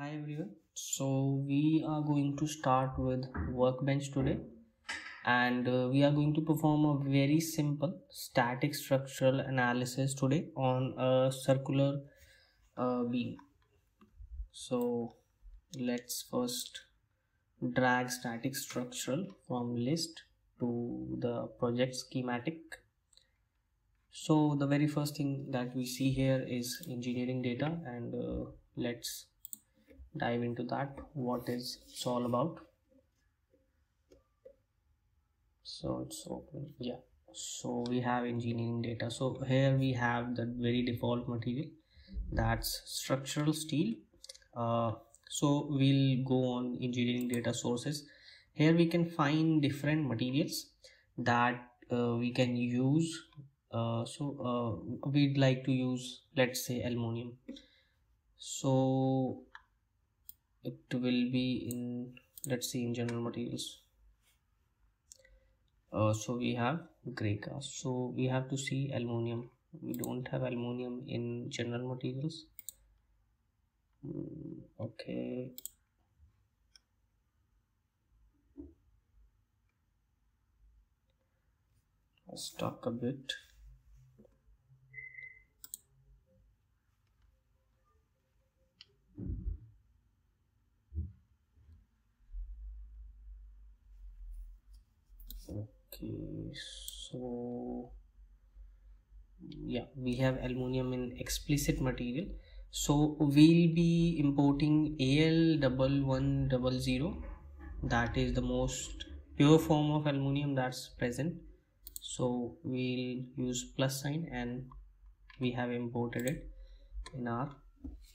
Hi everyone. So we are going to start with workbench today and uh, we are going to perform a very simple static structural analysis today on a circular uh, beam. So let's first drag static structural from list to the project schematic. So the very first thing that we see here is engineering data and uh, let's dive into that what is it's all about. So it's open yeah. So we have engineering data. So here we have the very default material. That's structural steel. Uh, so we'll go on engineering data sources. Here we can find different materials that uh, we can use. Uh, so uh, we'd like to use let's say aluminum. So it will be in let's see in general materials. Uh, so we have gray cast. So we have to see aluminum. We don't have aluminum in general materials. Mm, okay. Let's talk a bit okay so yeah we have aluminum in explicit material. So we'll be importing al double one double zero. That is the most pure form of aluminum that's present. So we'll use plus sign and we have imported it in our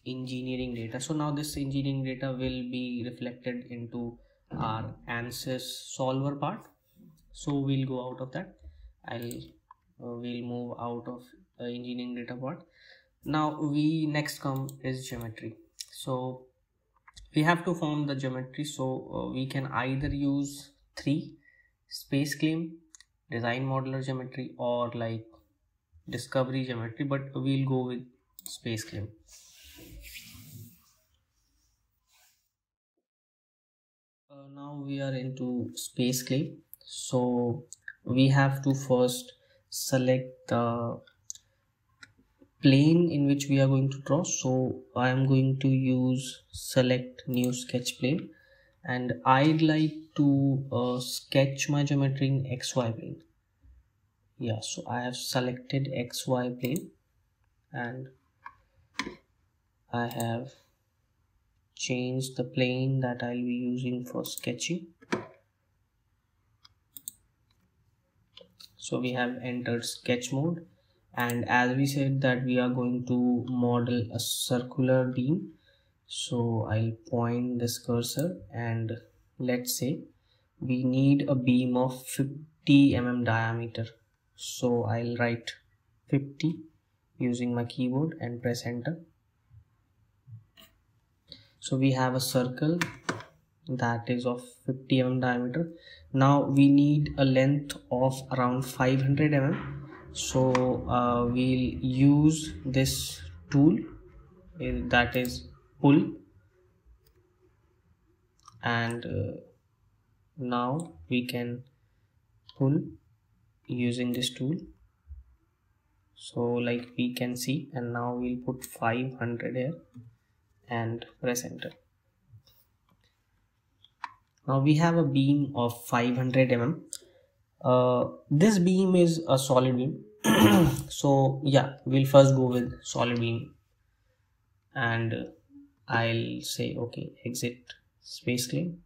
engineering data. So now this engineering data will be reflected into our ansys solver part so we'll go out of that. I'll uh, we'll move out of engineering data part. Now we next come is geometry. So we have to form the geometry. So uh, we can either use three space claim design modeler geometry or like discovery geometry but we'll go with space claim. Uh, now we are into space claim so we have to first select the plane in which we are going to draw. So I am going to use select new sketch plane. And I'd like to uh, sketch my geometry in XY plane. Yeah so I have selected XY plane. And I have changed the plane that I'll be using for sketching so we have entered sketch mode. And as we said that we are going to model a circular beam. So I'll point this cursor and let's say we need a beam of 50 mm diameter. So I'll write 50 using my keyboard and press enter. So we have a circle that is of 50 mm diameter. Now we need a length of around 500 mm. So uh, we'll use this tool uh, that is pull. And uh, now we can pull using this tool. So like we can see and now we'll put 500 here and press enter now we have a beam of 500 mm uh, this beam is a solid beam. So yeah we'll first go with solid beam. And I'll say okay exit space claim.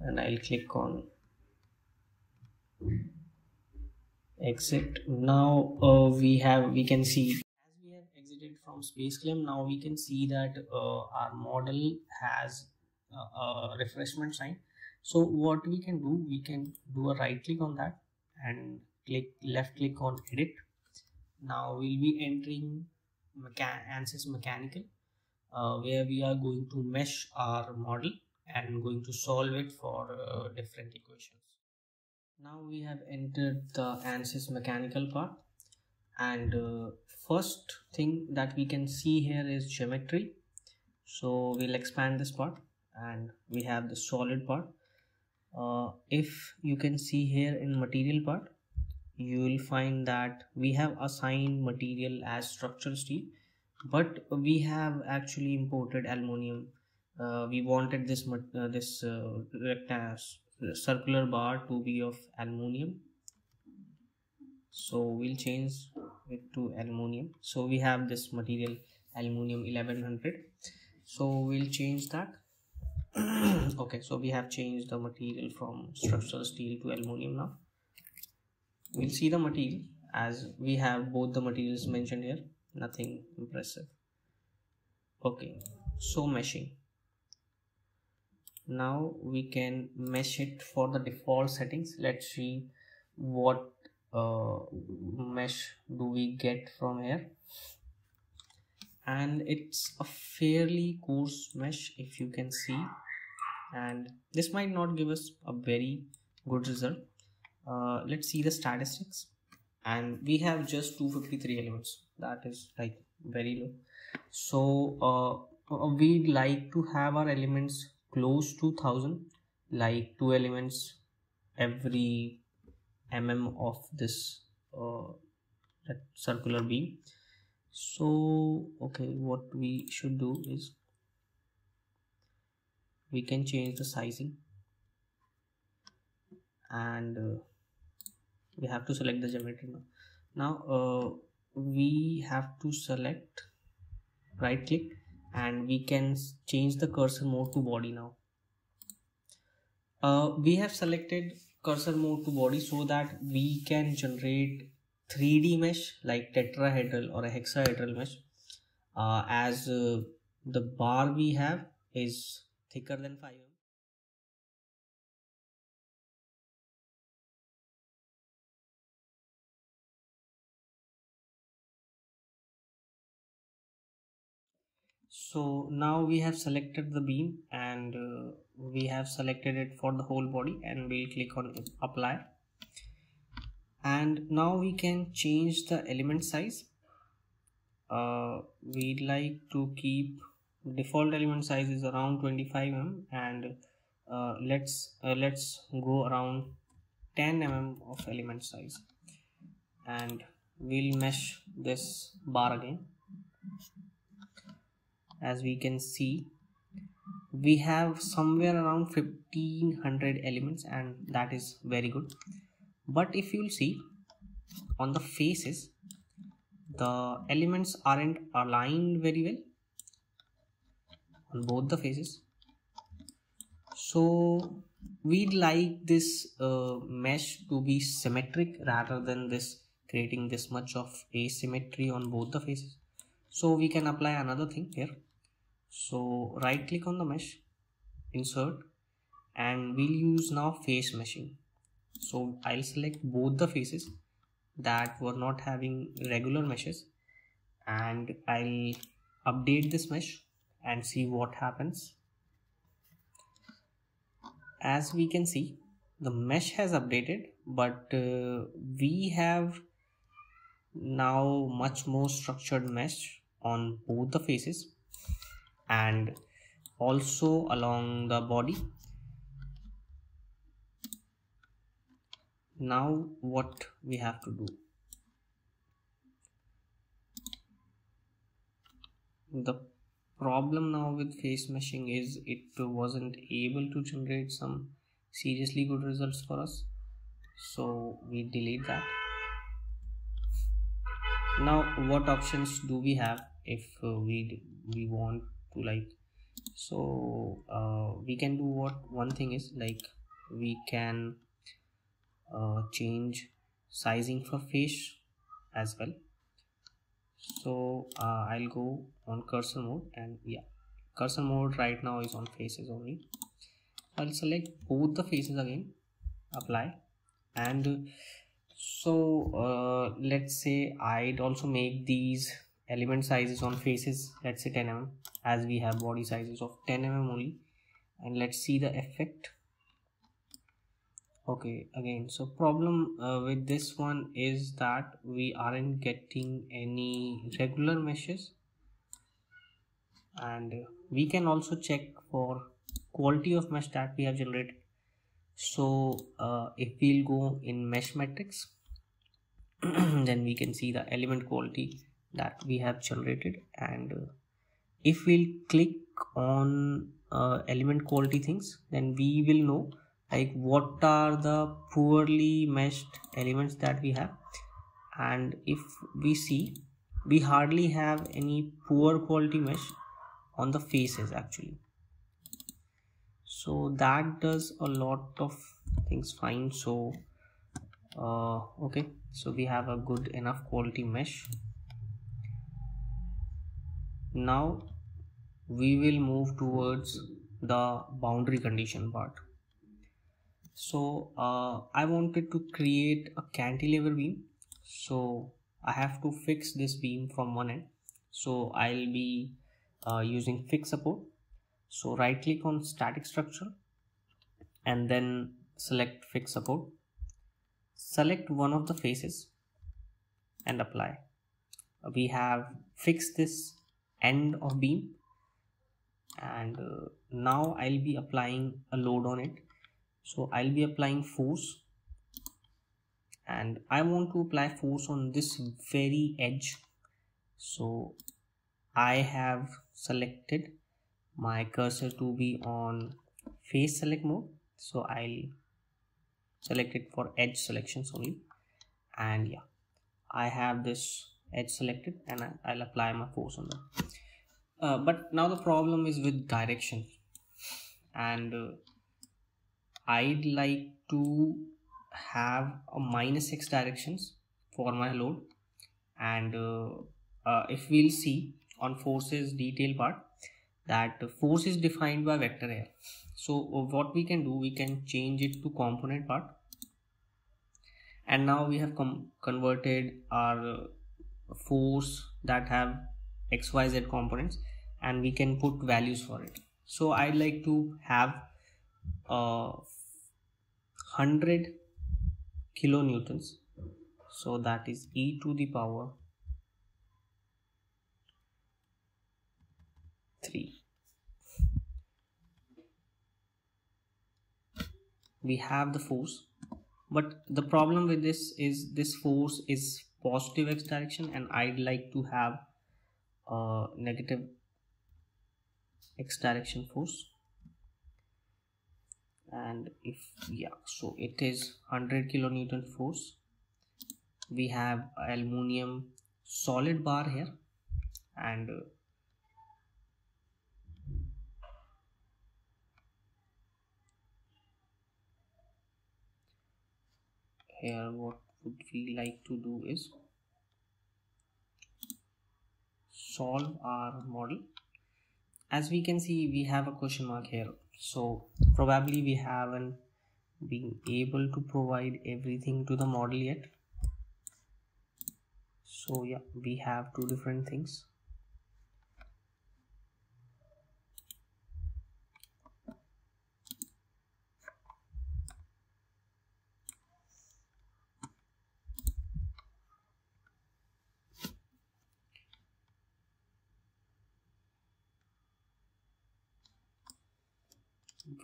And I'll click on exit. Now uh, we have we can see as we have exited from space claim now we can see that uh, our model has uh, refreshment sign. So what we can do we can do a right click on that and click left click on edit. Now we'll be entering Mecha ansys mechanical uh, where we are going to mesh our model and going to solve it for uh, different equations. Now we have entered the ansys mechanical part. And uh, first thing that we can see here is geometry. So we'll expand this part and we have the solid part. Uh, if you can see here in material part you will find that we have assigned material as structural steel but we have actually imported aluminum. Uh, we wanted this uh, this uh, circular bar to be of aluminum. So we'll change it to aluminum. So we have this material aluminum 1100 so we'll change that okay so we have changed the material from structural steel to aluminum now. We'll see the material as we have both the materials mentioned here. Nothing impressive. Okay so meshing. Now we can mesh it for the default settings. Let's see what uh, mesh do we get from here. And it's a fairly coarse mesh if you can see and this might not give us a very good result. Uh, let's see the statistics. And we have just 253 elements. That is like very low. So uh, uh we'd like to have our elements close to 1000 like two elements every mm of this uh, circular beam. So okay what we should do is we can change the sizing. And uh, we have to select the geometry now now uh, we have to select right click and we can change the cursor mode to body now. Uh, we have selected cursor mode to body so that we can generate 3d mesh like tetrahedral or a hexahedral mesh. Uh, as uh, the bar we have is thicker than 5 so now we have selected the beam and uh, we have selected it for the whole body and we'll click on apply. And now we can change the element size. Uh, we'd like to keep default element size is around 25 mm and uh, let's uh, let's go around 10 mm of element size. And we'll mesh this bar again. As we can see we have somewhere around 1500 elements and that is very good. But if you'll see on the faces the elements aren't aligned very well on both the faces so we'd like this uh, mesh to be symmetric rather than this creating this much of asymmetry on both the faces so we can apply another thing here. So right click on the mesh insert and we'll use now face meshing. So I'll select both the faces that were not having regular meshes and I'll update this mesh and see what happens. As we can see the mesh has updated but uh, we have now much more structured mesh on both the faces and also along the body. Now what we have to do? The problem now with face meshing is it wasn't able to generate some seriously good results for us. So we delete that. Now what options do we have if uh, we we want to like so uh, we can do what one thing is like we can uh, change sizing for face as well so uh, I'll go on cursor mode and yeah cursor mode right now is on faces only. I'll select both the faces again apply. And so uh, let's say I'd also make these element sizes on faces let's say 10 mm as we have body sizes of 10 mm only. And let's see the effect okay again so problem uh, with this one is that we aren't getting any regular meshes. And we can also check for quality of mesh that we have generated. So uh, if we'll go in mesh metrics then we can see the element quality that we have generated. And uh, if we'll click on uh, element quality things then we will know like what are the poorly meshed elements that we have? And if we see we hardly have any poor quality mesh on the faces actually. So that does a lot of things fine. So uh, okay. So we have a good enough quality mesh. Now we will move towards the boundary condition part so uh, I wanted to create a cantilever beam. So I have to fix this beam from one end. So I'll be uh, using fix support. So right click on static structure and then select fix support. Select one of the faces and apply. We have fixed this end of beam and uh, now I'll be applying a load on it so I'll be applying force. And I want to apply force on this very edge. So I have selected my cursor to be on face select mode. So I'll select it for edge selections only. And yeah I have this edge selected and I'll apply my force on that. Uh, but now the problem is with direction. And uh, I'd like to have a minus x directions for my load. And uh, uh, if we'll see on forces detail part that force is defined by vector here so uh, what we can do we can change it to component part. And now we have converted our force that have xyz components and we can put values for it. So i'd like to have uh, 100 kilonewtons. So that is e to the power 3 we have the force but the problem with this is this force is positive x direction and I'd like to have a negative x direction force and if yeah so it is 100 kilonewton force. We have aluminum solid bar here. And uh, here what would we like to do is solve our model. As we can see we have a question mark here so probably we haven't been able to provide everything to the model yet. So yeah we have two different things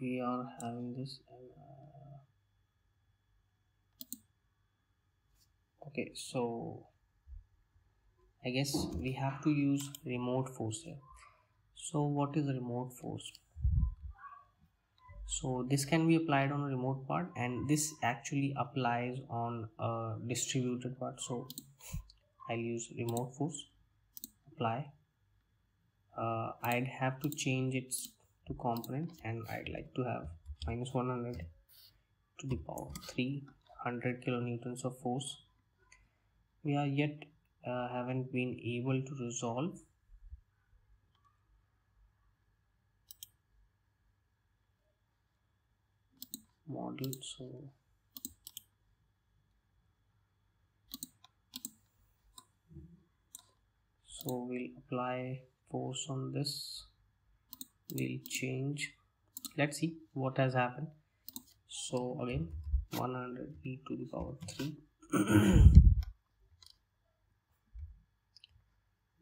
we are having this okay so I guess we have to use remote force here. So what is remote force? So this can be applied on a remote part and this actually applies on a distributed part. So I'll use remote force apply. Uh, I'd have to change its to components and I'd like to have minus 100 to the power 300 kilonewtons of force. We are yet uh, haven't been able to resolve model so so we'll apply force on this will change. Let's see what has happened. So again 100 e to the power 3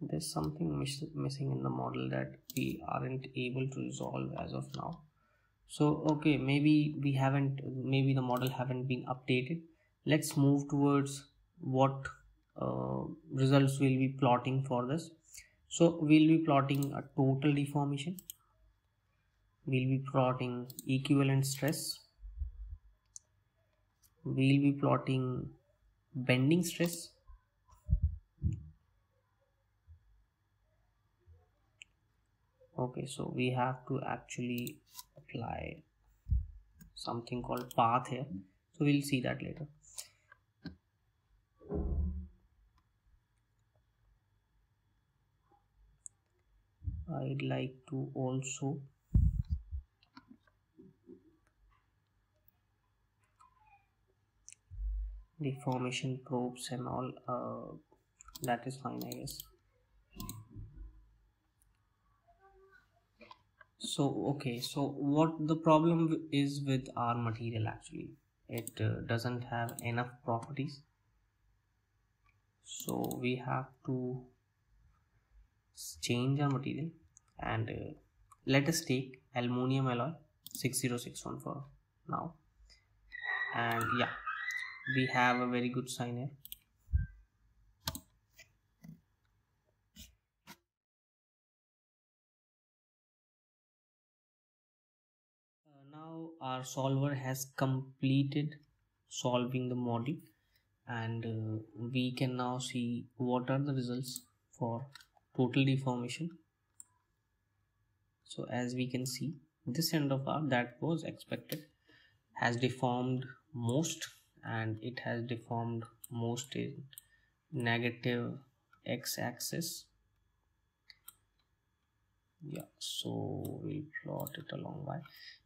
there's something miss missing in the model that we aren't able to resolve as of now. So okay maybe we haven't maybe the model haven't been updated. Let's move towards what uh, results we'll be plotting for this. So we'll be plotting a total deformation we'll be plotting equivalent stress. We'll be plotting bending stress. Okay so we have to actually apply something called path here. So we'll see that later. I'd like to also deformation probes and all uh, that is fine I guess. So okay so what the problem is with our material actually it uh, doesn't have enough properties. So we have to change our material and uh, let us take aluminum alloy 60614 for now. And yeah we have a very good sign here. Uh, now our solver has completed solving the model and uh, we can now see what are the results for total deformation. So as we can see this end of R that was expected has deformed most and it has deformed most in negative x-axis yeah so we'll plot it along y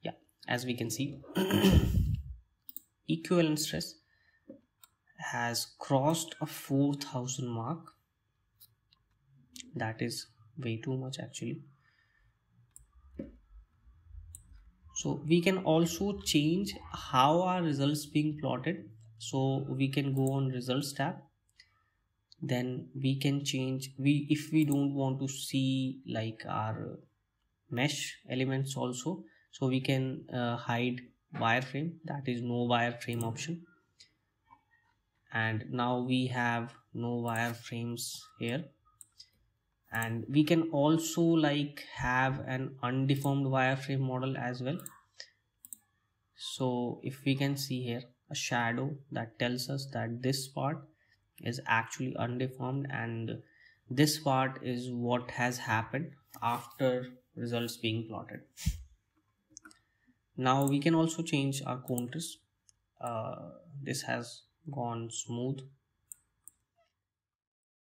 yeah as we can see equivalent stress has crossed a 4000 mark. That is way too much actually so we can also change how our results being plotted. So we can go on results tab. Then we can change we if we don't want to see like our mesh elements also so we can uh, hide wireframe. That is no wireframe option. And now we have no wireframes here and we can also like have an undeformed wireframe model as well. So if we can see here a shadow that tells us that this part is actually undeformed and this part is what has happened after results being plotted. Now we can also change our contours uh, this has gone smooth